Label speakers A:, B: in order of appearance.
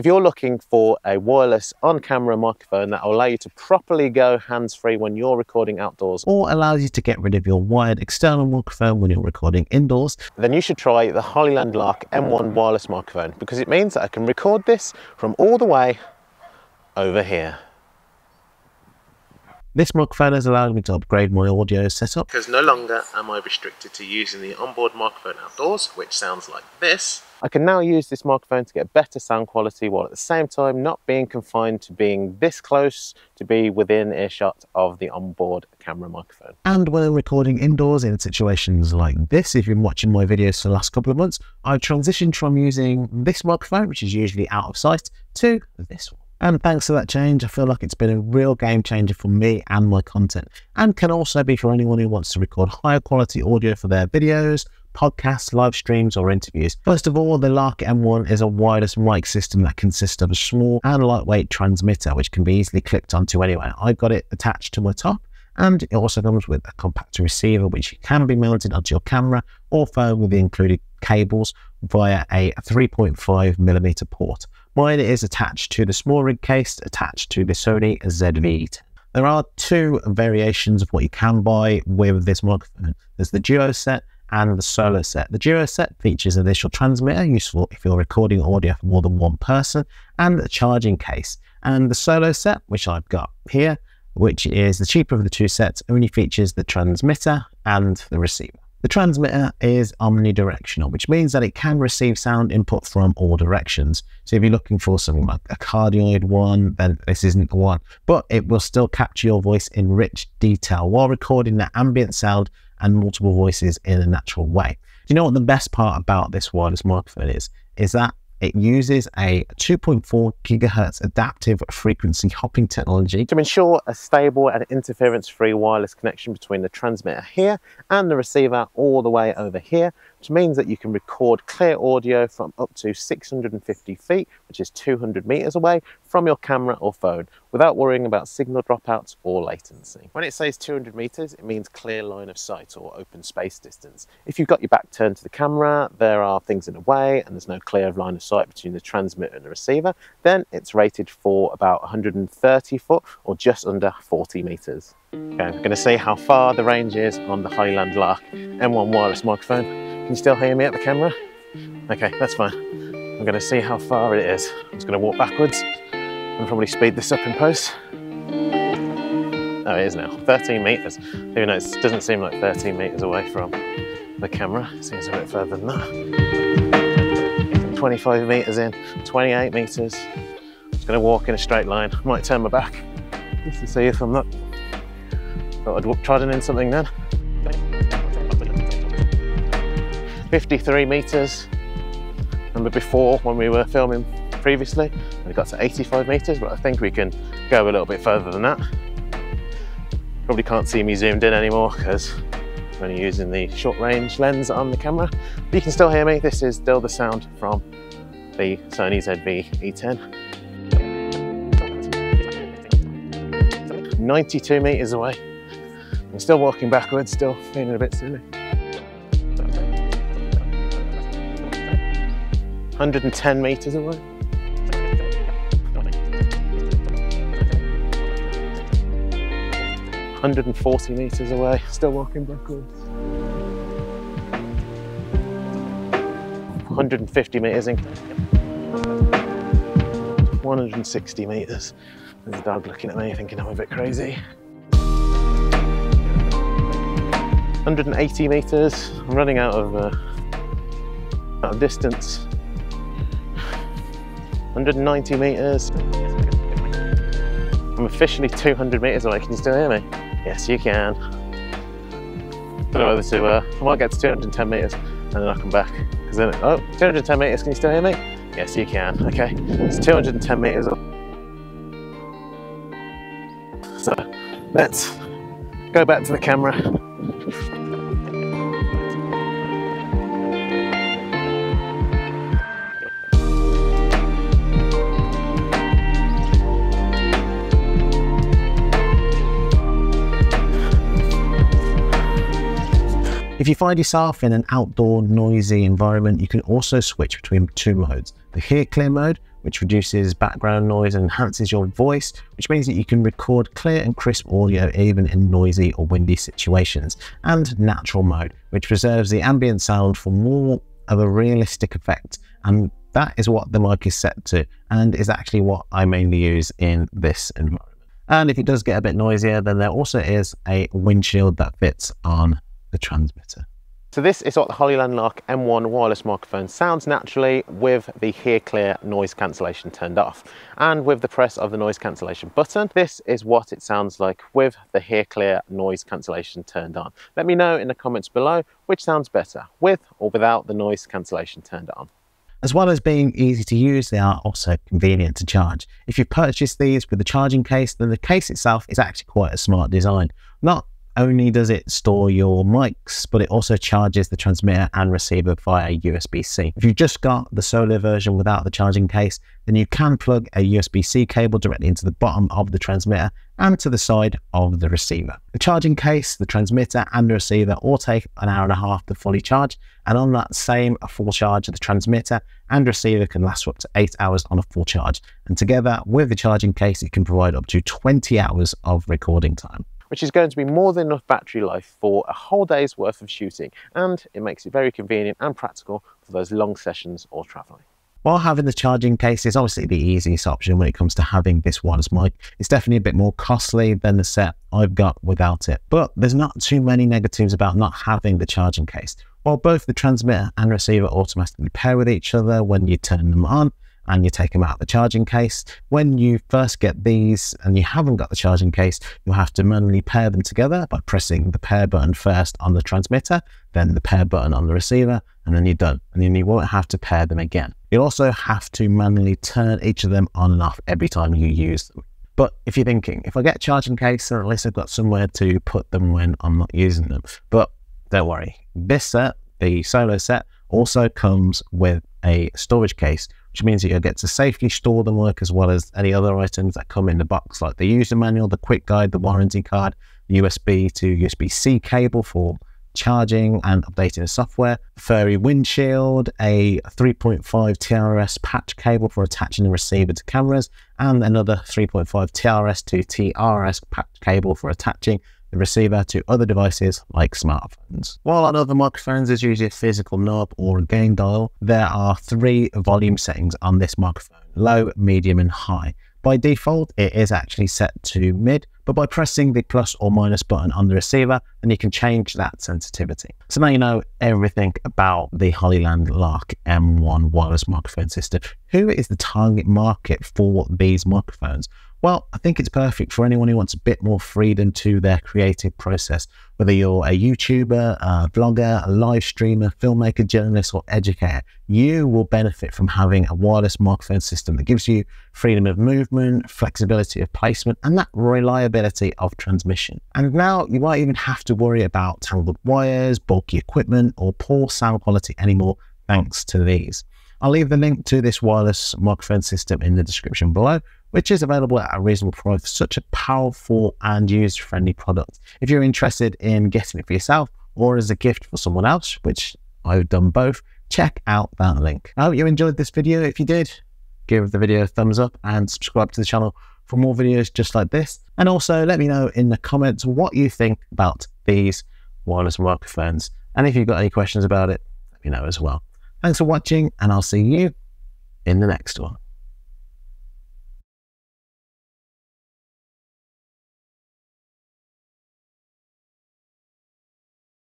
A: If you're looking for a wireless on-camera microphone that will allow you to properly go hands-free when you're recording outdoors
B: or allows you to get rid of your wired external microphone when you're recording indoors,
A: then you should try the Hollyland Lark M1 wireless microphone because it means that I can record this from all the way over here.
B: This microphone has allowed me to upgrade my audio setup.
A: Because no longer am I restricted to using the onboard microphone outdoors, which sounds like this. I can now use this microphone to get better sound quality while at the same time not being confined to being this close to be within earshot of the onboard camera microphone.
B: And when recording indoors in situations like this, if you've been watching my videos for the last couple of months, I've transitioned from using this microphone, which is usually out of sight, to this one. And thanks to that change, I feel like it's been a real game changer for me and my content, and can also be for anyone who wants to record higher quality audio for their videos, podcasts, live streams, or interviews. First of all, the Lark M1 is a wireless mic system that consists of a small and lightweight transmitter, which can be easily clipped onto anywhere. I've got it attached to my top, and it also comes with a compact receiver, which can be mounted onto your camera or phone with the included cables via a 3.5 millimeter port. Mine is attached to the SmallRig case attached to the Sony ZV. There are two variations of what you can buy with this microphone. There's the Duo set and the Solo set. The Duo set features an initial transmitter, useful if you're recording audio for more than one person, and a charging case. And the Solo set, which I've got here, which is the cheaper of the two sets, only features the transmitter and the receiver. The transmitter is omnidirectional, which means that it can receive sound input from all directions. So if you're looking for something like a cardioid one, then this isn't the one, but it will still capture your voice in rich detail while recording the ambient sound and multiple voices in a natural way. Do you know what the best part about this wireless microphone is? Is that it uses a 2.4 gigahertz adaptive frequency hopping technology
A: to ensure a stable and interference-free wireless connection between the transmitter here and the receiver all the way over here, which means that you can record clear audio from up to 650 feet, which is 200 meters away from your camera or phone without worrying about signal dropouts or latency. When it says 200 meters, it means clear line of sight or open space distance. If you've got your back turned to the camera, there are things in the way and there's no clear line of sight between the transmitter and the receiver, then it's rated for about 130 foot or just under 40 meters. Okay, I'm going to see how far the range is on the Hollyland Lark M1 wireless microphone. Can you still hear me at the camera? Okay, that's fine. I'm going to see how far it is. I'm just going to walk backwards and probably speed this up in post. Oh, it is now, 13 meters. Even though it doesn't seem like 13 meters away from the camera, it seems a bit further than that. 25 meters in, 28 meters. I'm just gonna walk in a straight line. Might turn my back just to see if I'm not. Thought I'd tried in something then. 53 meters. Remember before when we were filming previously. We got to 85 meters, but I think we can go a little bit further than that. Probably can't see me zoomed in anymore because I'm only using the short range lens on the camera. But you can still hear me. This is still the sound from the Sony ZV E10. 92 meters away. I'm still walking backwards, still feeling a bit silly. 110 meters away. 140 meters away, still walking backwards. 150 meters in. 160 meters. There's a dog looking at me thinking I'm a bit crazy. 180 meters. I'm running out of, uh, out of distance. 190 meters. I'm officially 200 meters away. Can you still hear me? Yes, you can. I don't know whether to, uh, I might get to 210 metres and then I'll come back. Because then, oh, 210 metres, can you still hear me? Yes, you can, okay. It's 210 metres. Away. So, let's go back to the camera
B: If you find yourself in an outdoor noisy environment, you can also switch between two modes. The hear clear mode, which reduces background noise and enhances your voice, which means that you can record clear and crisp audio even in noisy or windy situations, and natural mode, which preserves the ambient sound for more of a realistic effect. And that is what the mic is set to, and is actually what I mainly use in this environment. And if it does get a bit noisier, then there also is a windshield that fits on the transmitter.
A: So this is what the Hollyland Lark M1 wireless microphone sounds naturally with the Hear Clear noise cancellation turned off. And with the press of the noise cancellation button, this is what it sounds like with the Hear Clear noise cancellation turned on. Let me know in the comments below which sounds better, with or without the noise cancellation turned on.
B: As well as being easy to use, they are also convenient to charge. If you purchase these with the charging case, then the case itself is actually quite a smart design. Not only does it store your mics, but it also charges the transmitter and receiver via USB-C. If you've just got the solo version without the charging case, then you can plug a USB-C cable directly into the bottom of the transmitter and to the side of the receiver. The charging case, the transmitter and the receiver all take an hour and a half to fully charge and on that same full charge the transmitter and receiver can last for up to 8 hours on a full charge and together with the charging case it can provide up to 20 hours of recording time
A: which is going to be more than enough battery life for a whole day's worth of shooting. And it makes it very convenient and practical for those long sessions or traveling.
B: While having the charging case is obviously the easiest option when it comes to having this wireless mic, it's definitely a bit more costly than the set I've got without it. But there's not too many negatives about not having the charging case. While both the transmitter and receiver automatically pair with each other when you turn them on, and you take them out of the charging case. When you first get these and you haven't got the charging case, you'll have to manually pair them together by pressing the pair button first on the transmitter, then the pair button on the receiver, and then you're done. And then you won't have to pair them again. You'll also have to manually turn each of them on and off every time you use them. But if you're thinking, if I get a charging case, then at least I've got somewhere to put them when I'm not using them. But don't worry, this set, the solo set, also comes with a storage case, which means that you'll get to safely store the work as well as any other items that come in the box, like the user manual, the quick guide, the warranty card, USB to USB-C cable for charging and updating the software, furry windshield, a 3.5 TRS patch cable for attaching the receiver to cameras, and another 3.5 TRS to TRS patch cable for attaching the receiver to other devices like smartphones. While on other microphones there's usually a physical knob or a gain dial, there are three volume settings on this microphone, low, medium and high. By default, it is actually set to mid, but by pressing the plus or minus button on the receiver, then you can change that sensitivity. So now you know everything about the Hollyland Lark M1 wireless microphone system. Who is the target market for these microphones? Well, I think it's perfect for anyone who wants a bit more freedom to their creative process. Whether you're a YouTuber, a blogger, a live streamer, filmmaker, journalist, or educator, you will benefit from having a wireless microphone system that gives you freedom of movement, flexibility of placement, and that reliability of transmission. And now you won't even have to worry about tangled wires, bulky equipment, or poor sound quality anymore thanks to these. I'll leave the link to this wireless microphone system in the description below which is available at a reasonable price for such a powerful and user-friendly product. If you're interested in getting it for yourself or as a gift for someone else, which I've done both, check out that link. I hope you enjoyed this video. If you did, give the video a thumbs up and subscribe to the channel for more videos just like this. And also let me know in the comments what you think about these wireless microphones. And if you've got any questions about it, let me know as well. Thanks for watching and I'll see you in the next one.